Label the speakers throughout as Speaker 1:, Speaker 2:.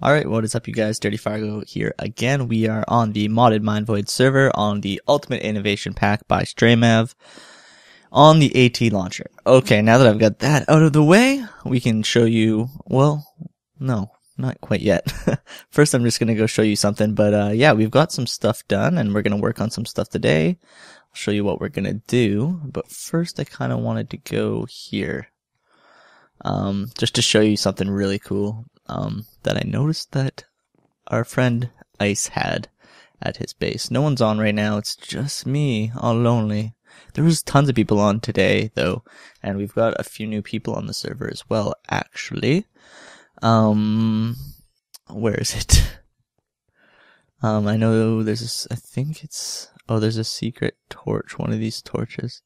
Speaker 1: Alright, what is up you guys? Dirty Fargo here again. We are on the modded Minevoid server on the Ultimate Innovation Pack by Straymav on the ATLauncher. Okay, now that I've got that out of the way, we can show you, well, no, not quite yet. First I'm just gonna go show you something, but uh, yeah, we've got some stuff done and we're gonna work on some stuff today. I'll show you what we're gonna do, but first I kinda wanted to go here. Um, just to show you something really cool um, that I noticed that our friend Ice had at his base. No one's on right now. It's just me, all lonely. There was tons of people on today, though, and we've got a few new people on the server as well, actually. Um, where is it? Um, I know there's, this, I think it's, oh, there's a secret torch, one of these torches.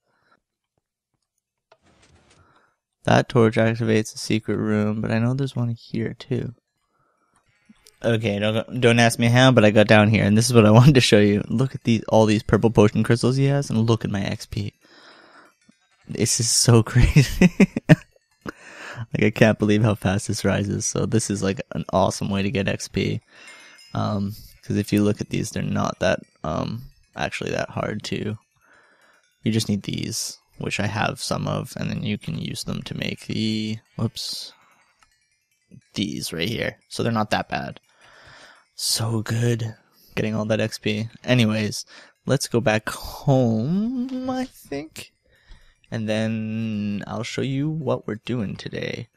Speaker 1: That torch activates a secret room, but I know there's one here too. Okay, don't don't ask me how, but I got down here, and this is what I wanted to show you. Look at these, all these purple potion crystals he has, and look at my XP. This is so crazy. like I can't believe how fast this rises. So this is like an awesome way to get XP. Um, because if you look at these, they're not that um actually that hard to. You just need these which I have some of, and then you can use them to make the, whoops, these right here. So they're not that bad. So good. Getting all that XP. Anyways, let's go back home, I think. And then I'll show you what we're doing today.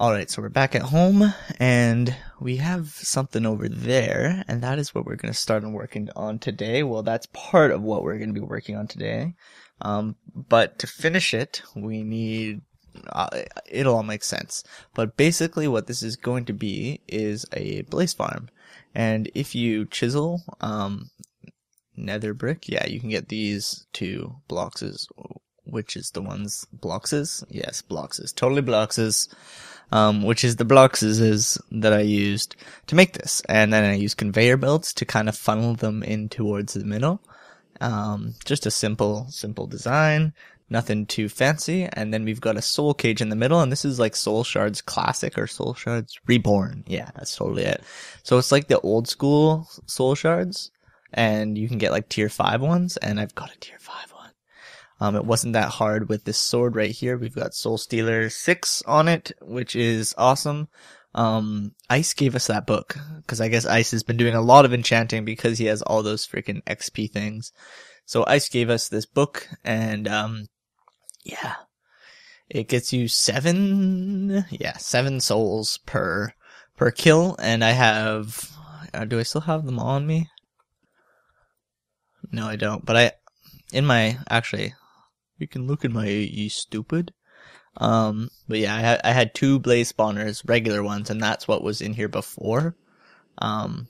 Speaker 1: Alright, so we're back at home, and we have something over there, and that is what we're going to start working on today. Well, that's part of what we're going to be working on today. Um, but to finish it, we need, uh, it'll all make sense. But basically what this is going to be is a blaze farm. And if you chisel, um, nether brick, yeah, you can get these two blockses, which is the ones, blockses? Yes, blockses. Totally blockses. Um, which is the blockses is that I used to make this. And then I use conveyor belts to kind of funnel them in towards the middle. Um, just a simple, simple design, nothing too fancy. And then we've got a soul cage in the middle, and this is like Soul Shards Classic or Soul Shards Reborn. Yeah, that's totally it. So it's like the old school Soul Shards, and you can get like tier five ones, and I've got a tier five one. Um, it wasn't that hard with this sword right here. We've got Soul Stealer 6 on it, which is awesome. Um, Ice gave us that book because I guess Ice has been doing a lot of enchanting because he has all those freaking XP things. So Ice gave us this book and, um, yeah, it gets you seven, yeah, seven souls per, per kill. And I have, uh, do I still have them all on me? No, I don't, but I, in my, actually, you can look in my, you stupid. Um, but yeah, I had, I had two blaze spawners, regular ones, and that's what was in here before. Um,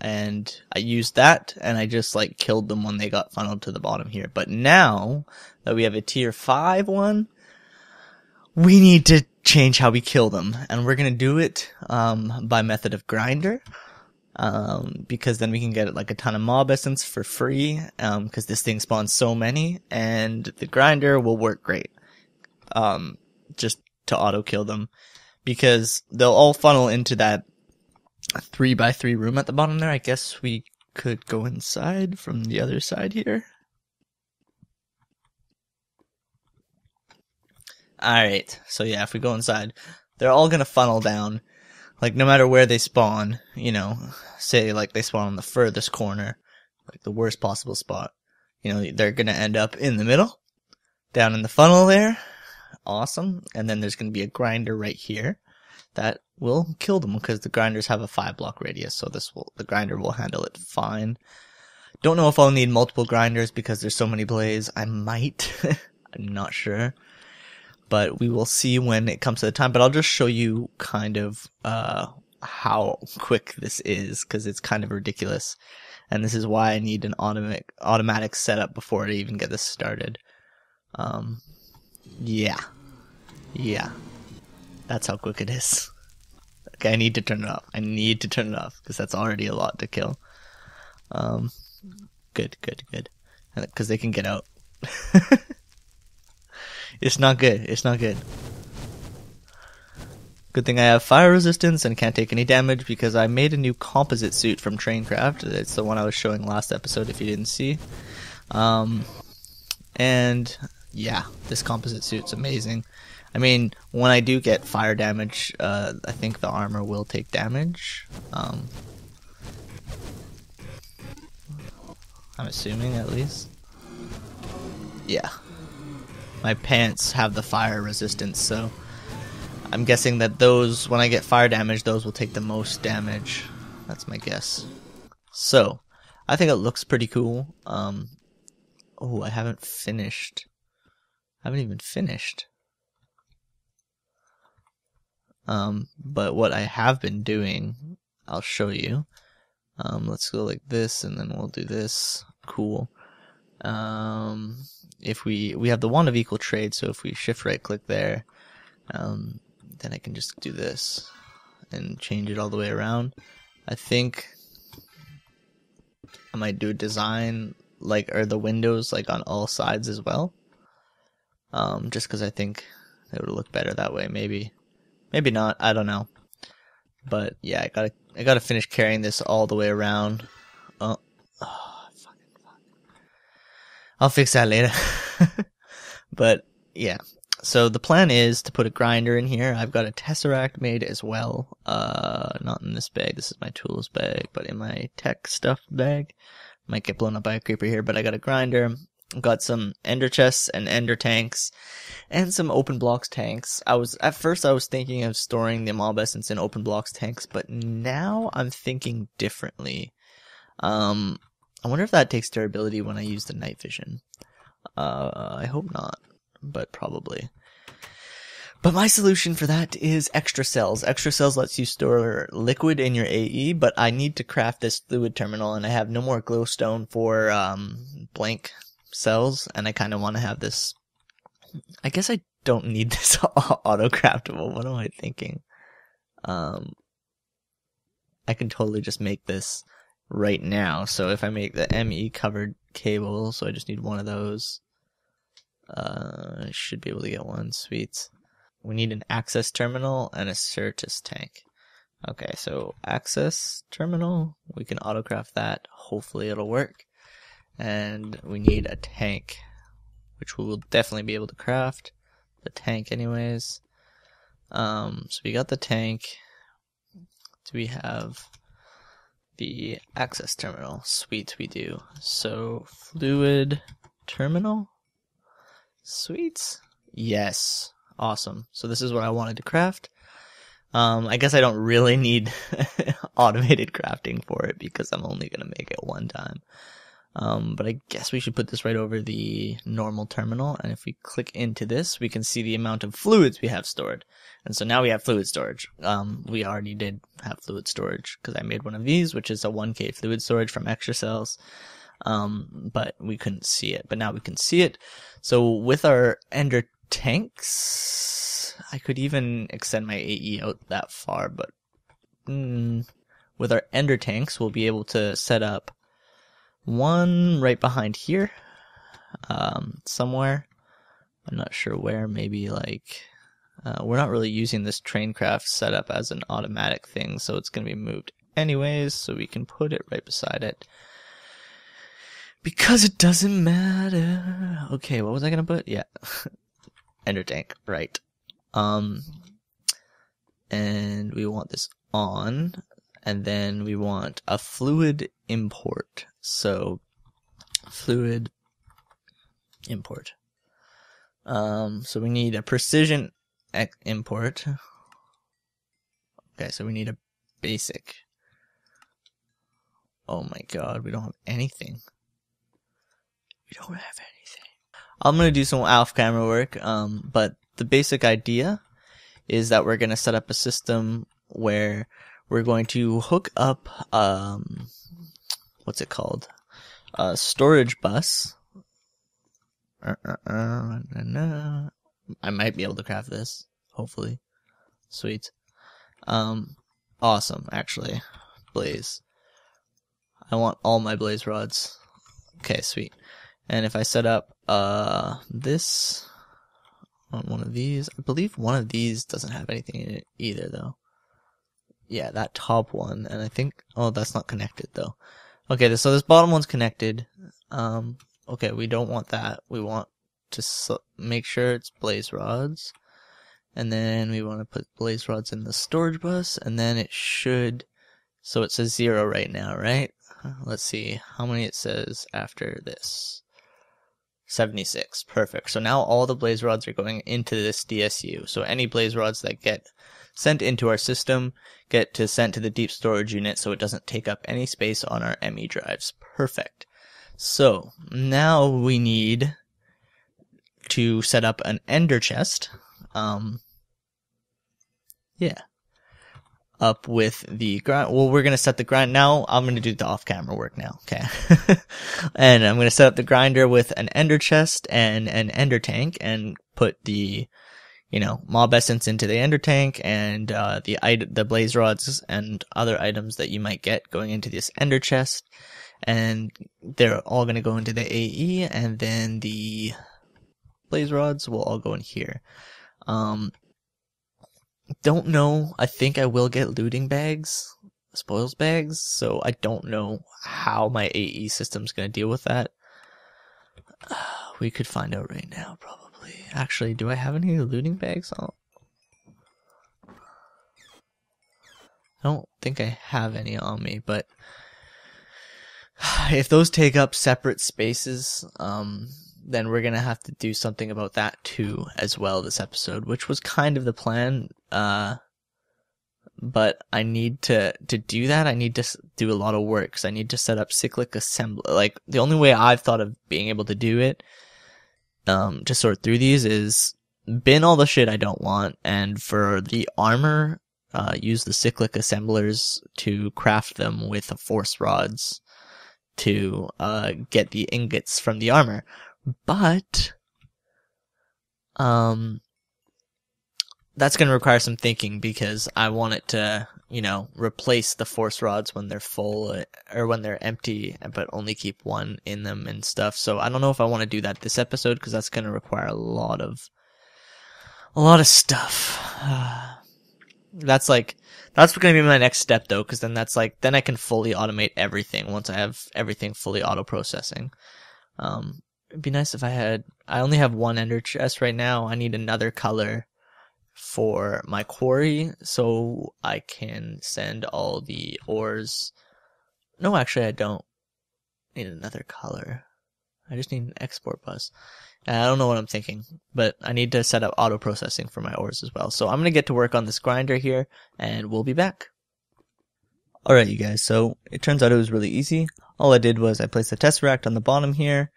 Speaker 1: and I used that, and I just like killed them when they got funneled to the bottom here. But now that we have a tier five one, we need to change how we kill them, and we're gonna do it um, by method of grinder. Um, because then we can get like a ton of mob essence for free, um, cause this thing spawns so many, and the grinder will work great um, just to auto kill them because they'll all funnel into that three by three room at the bottom there. I guess we could go inside from the other side here. Alright, so yeah, if we go inside, they're all gonna funnel down. Like, no matter where they spawn, you know, say like they spawn on the furthest corner, like the worst possible spot, you know, they're gonna end up in the middle, down in the funnel there, awesome. And then there's going to be a grinder right here that will kill them because the grinders have a five block radius. So this will, the grinder will handle it fine. Don't know if I'll need multiple grinders because there's so many blaze. I might. I'm not sure. But we will see when it comes to the time. But I'll just show you kind of, uh, how quick this is because it's kind of ridiculous. And this is why I need an automatic, automatic setup before I even get this started. Um, yeah. Yeah. That's how quick it is. Okay, I need to turn it off. I need to turn it off because that's already a lot to kill. Um, good, good, good. Because they can get out. it's not good. It's not good. Good thing I have fire resistance and can't take any damage because I made a new composite suit from Traincraft. It's the one I was showing last episode if you didn't see. Um, and yeah, this composite suit's amazing. I mean, when I do get fire damage, uh, I think the armor will take damage. Um, I'm assuming at least. Yeah. My pants have the fire resistance, so I'm guessing that those, when I get fire damage, those will take the most damage. That's my guess. So, I think it looks pretty cool. Um, oh, I haven't finished. I haven't even finished. Um, but what I have been doing, I'll show you. Um, let's go like this, and then we'll do this. Cool. Um, if we we have the one of equal trade, so if we shift right click there, um, then I can just do this and change it all the way around. I think I might do a design like or the windows like on all sides as well. Um, just because I think it would look better that way. Maybe, maybe not. I don't know. But yeah, I gotta I gotta finish carrying this all the way around. Oh, oh fucking fuck. I'll fix that later. but yeah, so the plan is to put a grinder in here. I've got a tesseract made as well. Uh, not in this bag. This is my tools bag, but in my tech stuff bag. Might get blown up by a creeper here, but I got a grinder. Got some ender chests and ender tanks, and some open blocks tanks. I was at first I was thinking of storing the mob essence in open blocks tanks, but now I'm thinking differently. Um, I wonder if that takes durability when I use the night vision. Uh, I hope not, but probably. But my solution for that is extra cells. Extra cells lets you store liquid in your AE, but I need to craft this fluid terminal and I have no more glowstone for um, blank cells and I kind of want to have this I guess I don't need this auto craftable. What am I thinking? Um I can totally just make this right now. So if I make the ME covered cable, so I just need one of those. Uh I should be able to get one. Sweet. We need an access terminal and a Certus tank. Okay, so access terminal, we can autocraft that. Hopefully it'll work. And we need a tank, which we will definitely be able to craft. The tank anyways. Um, so we got the tank. Do we have the access terminal? Sweet, we do. So fluid terminal? Sweet. Yes. Awesome. So this is what I wanted to craft. Um, I guess I don't really need automated crafting for it because I'm only going to make it one time. Um, but I guess we should put this right over the normal terminal. And if we click into this, we can see the amount of fluids we have stored. And so now we have fluid storage. Um, we already did have fluid storage because I made one of these, which is a 1k fluid storage from extra cells. Um, but we couldn't see it, but now we can see it. So with our ender tanks. I could even extend my AE out that far, but mm, with our ender tanks, we'll be able to set up one right behind here, um, somewhere. I'm not sure where. Maybe like uh, we're not really using this traincraft setup as an automatic thing, so it's going to be moved anyways. So we can put it right beside it because it doesn't matter. Okay, what was I going to put? Yeah. ender tank, right. Um, and we want this on, and then we want a fluid import. So, fluid import. Um, so we need a precision import. Okay, so we need a basic. Oh my god, we don't have anything. We don't have anything. I'm gonna do some off camera work, um, but the basic idea is that we're gonna set up a system where we're going to hook up, um, what's it called? A storage bus. Uh, uh, uh, I might be able to craft this, hopefully. Sweet. Um, awesome, actually. Blaze. I want all my blaze rods. Okay, sweet. And if I set up uh this on one of these. I believe one of these doesn't have anything in it either, though. Yeah, that top one, and I think oh, that's not connected though. Okay, so this bottom one's connected. Um, okay, we don't want that. We want to make sure it's blaze rods, and then we want to put blaze rods in the storage bus, and then it should. So it says zero right now, right? Let's see how many it says after this. 76. Perfect. So now all the blaze rods are going into this DSU. So any blaze rods that get sent into our system get to sent to the deep storage unit so it doesn't take up any space on our ME drives. Perfect. So now we need to set up an ender chest. Um, yeah up with the grind. Well, we're going to set the grind now. I'm going to do the off camera work now. Okay. and I'm going to set up the grinder with an ender chest and an ender tank and put the, you know, mob essence into the ender tank and, uh, the, the blaze rods and other items that you might get going into this ender chest. And they're all going to go into the AE and then the blaze rods will all go in here. Um, don't know. I think I will get looting bags, spoils bags, so I don't know how my AE system's gonna deal with that. we could find out right now, probably. Actually, do I have any looting bags on? I don't think I have any on me, but if those take up separate spaces, um, then we're gonna have to do something about that too as well this episode, which was kind of the plan. Uh, but I need to to do that. I need to do a lot of work because I need to set up cyclic assembly. Like the only way I've thought of being able to do it, um, to sort through these is bin all the shit I don't want, and for the armor, uh, use the cyclic assemblers to craft them with the force rods to uh, get the ingots from the armor. But um that's going to require some thinking because I want it to, you know, replace the force rods when they're full or when they're empty, but only keep one in them and stuff. So I don't know if I want to do that this episode because that's going to require a lot of, a lot of stuff. that's like, that's going to be my next step though, because then that's like, then I can fully automate everything once I have everything fully auto processing. Um, it'd be nice if I had. I only have one ender chest right now. I need another color for my quarry so I can send all the ores. No, actually, I don't need another color. I just need an export bus. I don't know what I'm thinking, but I need to set up auto processing for my ores as well. So I'm going to get to work on this grinder here and we'll be back. Alright you guys, so it turns out it was really easy. All I did was I placed the tesseract on the bottom here,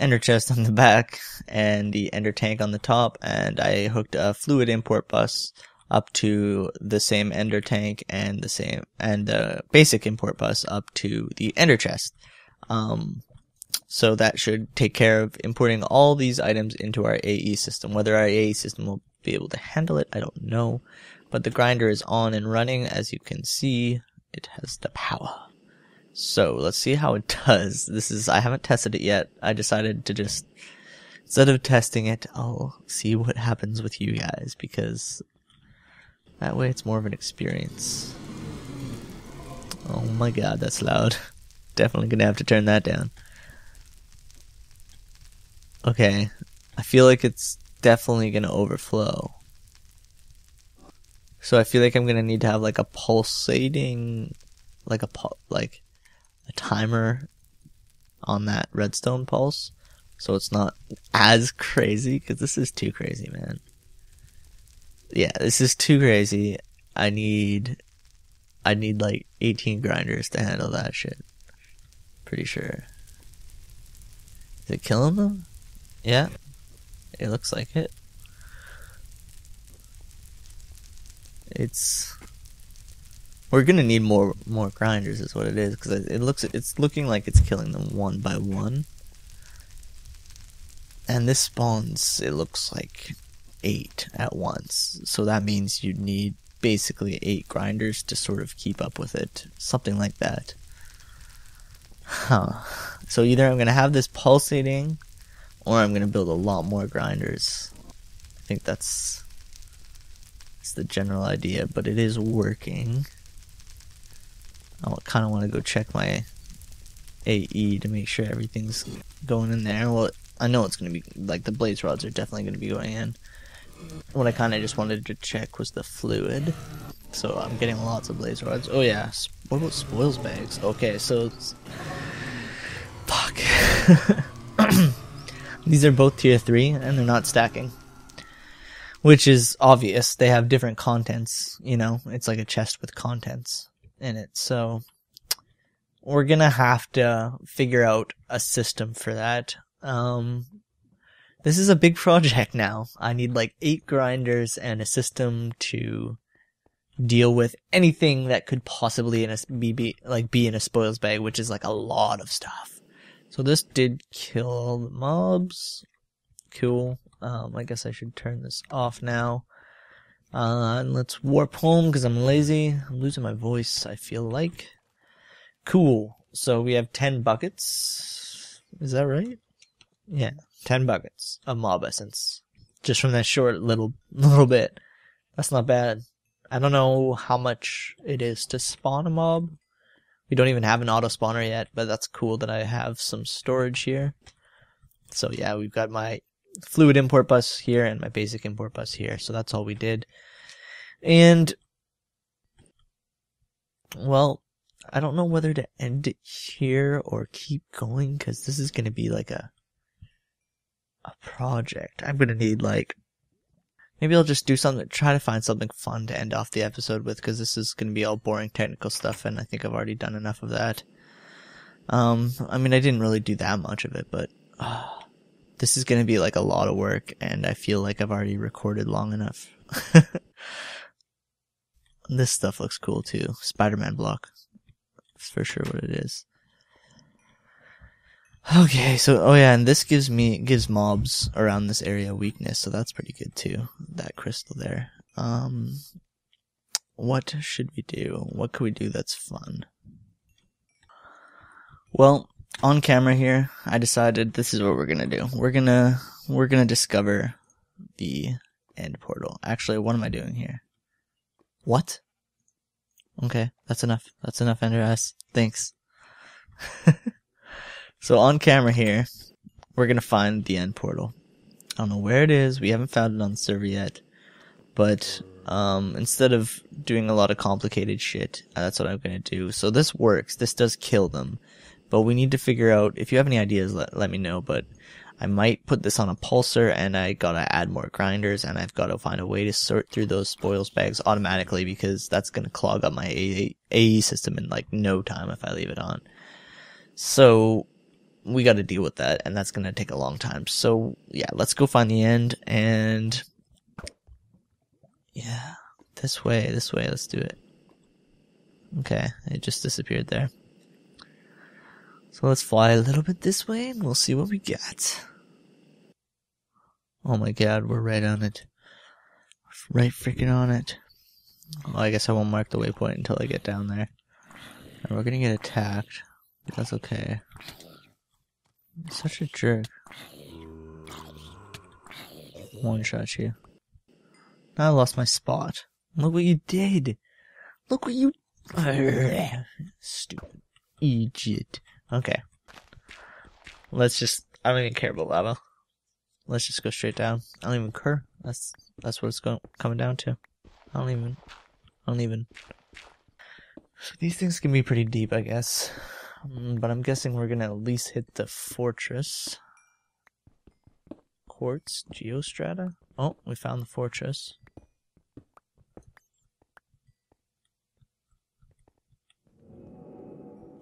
Speaker 1: ender chest on the back and the ender tank on the top and I hooked a fluid import bus up to the same ender tank and the same and the basic import bus up to the ender chest. Um, so that should take care of importing all these items into our AE system. Whether our AE system will be able to handle it, I don't know. But the grinder is on and running. As you can see, it has the power. So let's see how it does. This is, I haven't tested it yet. I decided to just, instead of testing it, I'll see what happens with you guys because that way it's more of an experience. Oh my god, that's loud. Definitely gonna have to turn that down. Okay, I feel like it's definitely gonna overflow. So I feel like I'm gonna need to have like a pulsating, like a like a timer on that redstone pulse so it's not as crazy because this is too crazy man. Yeah this is too crazy. I need i need like 18 grinders to handle that shit. Pretty sure. Is it killing them? Yeah. It looks like it. It's we're gonna need more more grinders, is what it is, because it looks it's looking like it's killing them one by one. And this spawns, it looks like eight at once. So that means you need basically eight grinders to sort of keep up with it, something like that. Huh. So either I'm gonna have this pulsating, or I'm gonna build a lot more grinders. I think that's that's the general idea, but it is working. I kind of want to go check my AE to make sure everything's going in there. Well, I know it's going to be, like, the blaze rods are definitely going to be going in. What I kind of just wanted to check was the fluid. So I'm getting lots of blaze rods. Oh yeah, what about spoils bags? Okay, so fuck. These are both tier 3 and they're not stacking. Which is obvious. They have different contents, you know. It's like a chest with contents in it. So we're to have to figure out a system for that. Um this is a big project now. I need like 8 grinders and a system to deal with anything that could possibly in a be, be like be in a spoils bag, which is like a lot of stuff. So this did kill the mobs. Cool. Um, I guess I should turn this off now. Uh, and let's warp home because I'm lazy. I'm losing my voice. I feel like. Cool. So we have ten buckets. Is that right? Yeah, ten buckets of mob essence, just from that short little little bit. That's not bad. I don't know how much it is to spawn a mob. We don't even have an auto spawner yet, but that's cool that I have some storage here. So yeah, we've got my fluid import bus here and my basic import bus here. So that's all we did. And well, I don't know whether to end it here or keep going because this is going to be like a a project. I'm going to need like Maybe I'll just do something, try to find something fun to end off the episode with, because this is going to be all boring technical stuff, and I think I've already done enough of that. Um, I mean, I didn't really do that much of it, but uh, this is going to be like a lot of work, and I feel like I've already recorded long enough. this stuff looks cool too. Spider-Man block. That's for sure what it is. Okay, so oh yeah, and this gives me gives mobs around this area weakness, so that's pretty good too. That crystal there. Um, what should we do? What could we do that's fun? Well, on camera here, I decided this is what we're gonna do. We're gonna we're gonna discover the end portal. Actually, what am I doing here? What? Okay, that's enough. That's enough, Ender S. Thanks. So on camera here, we're gonna find the end portal. I don't know where it is. We haven't found it on the server yet. But um, instead of doing a lot of complicated shit, uh, that's what I'm gonna do. So this works. This does kill them. But we need to figure out, if you have any ideas, let, let me know. But I might put this on a pulser and I gotta add more grinders and I've gotta find a way to sort through those spoils bags automatically because that's gonna clog up my AE system in like no time if I leave it on. So we got to deal with that, and that's to take a long time. So, yeah, let's go find the end, and yeah, this way, this way, let's do it. Okay, it just disappeared there. So let's fly a little bit this way, and we'll see what we get. Oh my god, we're right on it. Right freaking on it. Well, I guess I won't mark the waypoint until I get down there. And we're gonna get attacked. That's okay. Such a jerk. One shot you. Now I lost my spot. Look what you did. Look what you. Stupid idiot. Okay. Let's just. I don't even care about lava. Let's just go straight down. I don't even care. That's that's what it's going coming down to. I don't even. I don't even. These things can be pretty deep, I guess. Mm, but I'm guessing we're gonna at least hit the fortress. Quartz Geostrata? Oh, we found the fortress.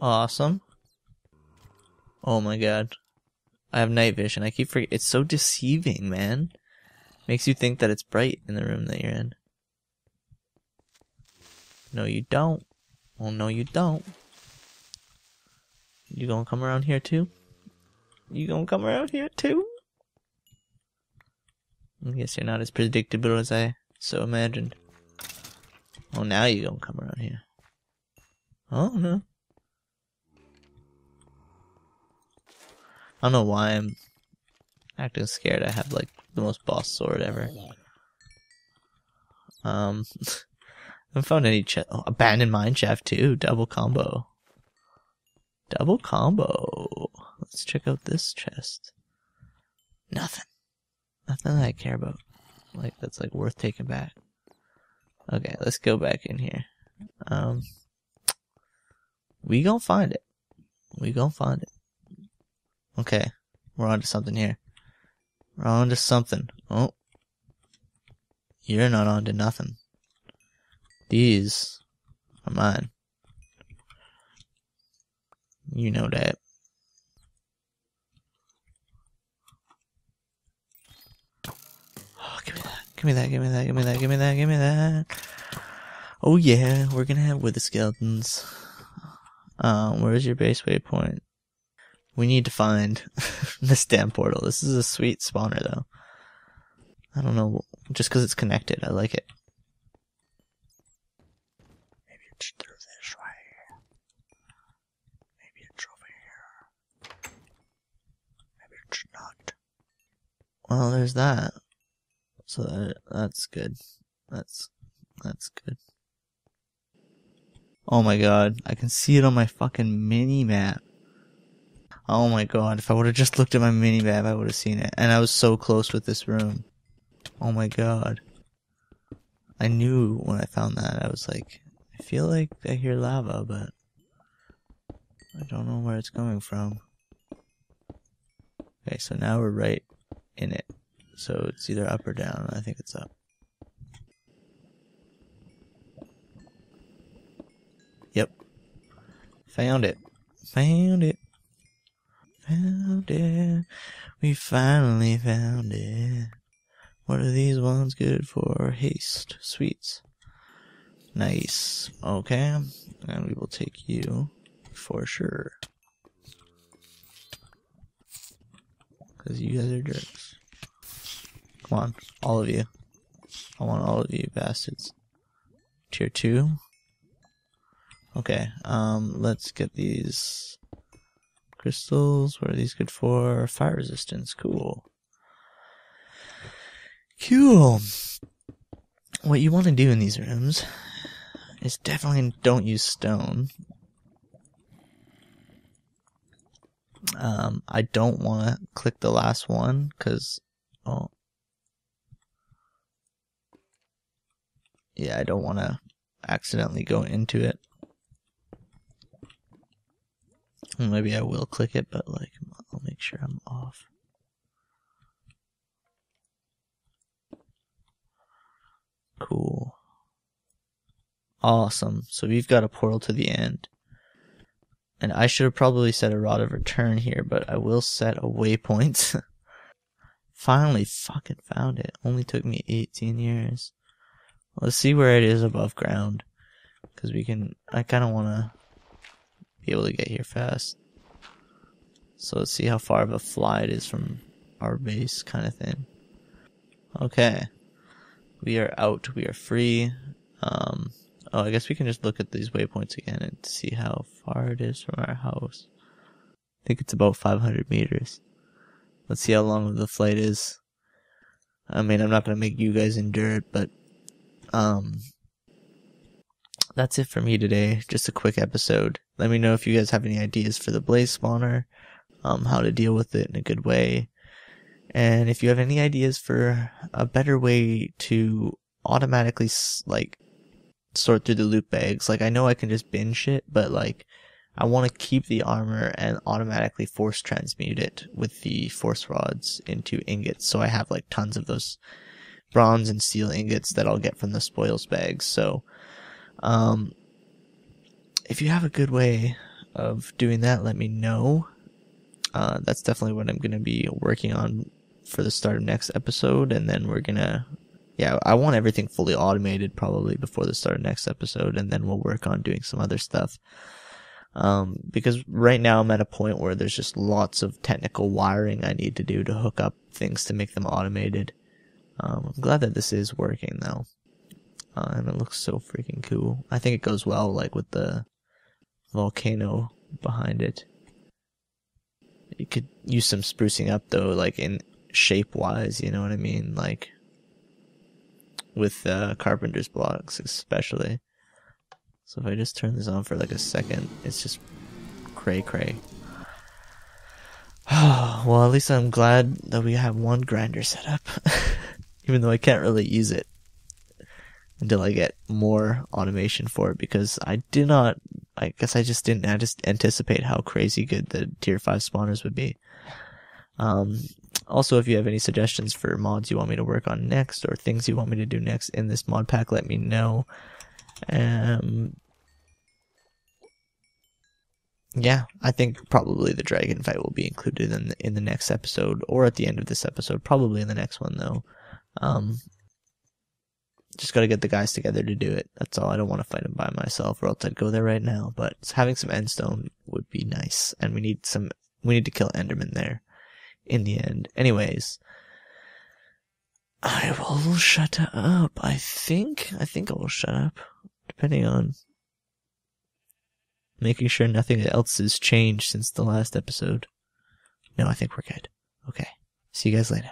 Speaker 1: Awesome. Oh my god. I have night vision. I keep forgetting. It's so deceiving, man. Makes you think that it's bright in the room that you're in. No, you don't. Oh, no, you don't. You gonna come around here too? You gonna come around here too? I guess you're not as predictable as I so imagined. Oh, now you gonna come around here. Oh, no. I don't know why I'm acting scared. I have like the most boss sword ever. Um, I haven't found any chest. Oh, abandoned mine shaft too. Double combo. Double combo. Let's check out this chest. Nothing. Nothing that I care about. Like that's like worth taking back. Okay, let's go back in here. Um, we gonna find it. We gonna find it. Okay, we're on to something here. We're on to something. Oh, you're not on to nothing. These are mine. You know that. Oh, give me that. Give me that. Give me that. Give me that. Give me that. Give me that. Oh yeah, we're gonna have wither skeletons. Um, where's your base waypoint? We need to find this damn portal. This is a sweet spawner though. I don't know, just because it's connected, I like it. Maybe it's through this way. Maybe it's over here. Maybe it's not. Well, there's that. So that, that's good. That's that's good. Oh my god, I can see it on my fucking mini map. Oh my god, if I would have just looked at my mini map, I would have seen it. And I was so close with this room. Oh my god. I knew when I found that, I was like, I feel like I hear lava, but I don't know where it's coming from. Okay, so now we're right in it. So it's either up or down. I think it's up. Yep. Found it. Found it. Found it. We finally found it. What are these ones good for? Haste. Sweets. Nice. Okay. And we will take you for sure. Because you guys are jerks. Come on. All of you. I want all of you bastards. Tier 2. Okay. Um, let's get these crystals. What are these good for? Fire resistance. Cool. Cool. What you want to do in these rooms is definitely don't use stone. Um, I don't want to click the last one because, oh, yeah, I don't want to accidentally go into it. Maybe I will click it, but like, I'll make sure I'm off. Cool. Awesome. So we've got a portal to the end. And I should have probably set a rod of return here, but I will set a waypoint. Finally fucking found it. Only took me 18 years. Let's see where it is above ground. Because we can, I kind of want to be able to get here fast. So let's see how far of a fly it is from our base kind of thing. Okay. We are out. We are free. Um, oh, I guess we can just look at these waypoints again and see how far it is from our house. I think it's about 500 meters. Let's see how long the flight is. I mean, I'm not going to make you guys endure it, but, um, that's it for me today. Just a quick episode. Let me know if you guys have any ideas for the blaze spawner, um, how to deal with it in a good way. And if you have any ideas for a better way to automatically like sort through the loot bags, like I know I can just bin shit, but like I want to keep the armor and automatically force transmute it with the force rods into ingots. So I have like tons of those bronze and steel ingots that I'll get from the spoils bags. So, um, if you have a good way of doing that, let me know. Uh, that's definitely what I'm going to be working on for the start of next episode, and then we're gonna, yeah, I want everything fully automated probably before the start of next episode, and then we'll work on doing some other stuff. Um, because right now I'm at a point where there's just lots of technical wiring I need to do to hook up things to make them automated. Um, I'm glad that this is working though. Uh, and it looks so freaking cool. I think it goes well, like with the volcano behind it. You could use some sprucing up though, like in shape wise, you know what I mean? Like with uh, carpenter's blocks, especially. So if I just turn this on for like a second, it's just cray cray. well, at least I'm glad that we have one grinder set up, even though I can't really use it until I get more automation for it because I did not, I guess I just didn't I just anticipate how crazy good the tier 5 spawners would be. Um, also, if you have any suggestions for mods you want me to work on next or things you want me to do next in this mod pack, let me know. Um, yeah, I think probably the dragon fight will be included in the, in the next episode or at the end of this episode. Probably in the next one though. Um, just gotta get the guys together to do it. That's all. I don't want to fight them by myself, or else I'd go there right now. But having some endstone would be nice, and we need some. We need to kill Enderman there. In the end, anyways. I will shut up. I think. I think I will shut up, depending on making sure nothing else has changed since the last episode. No, I think we're good. Okay. See you guys later.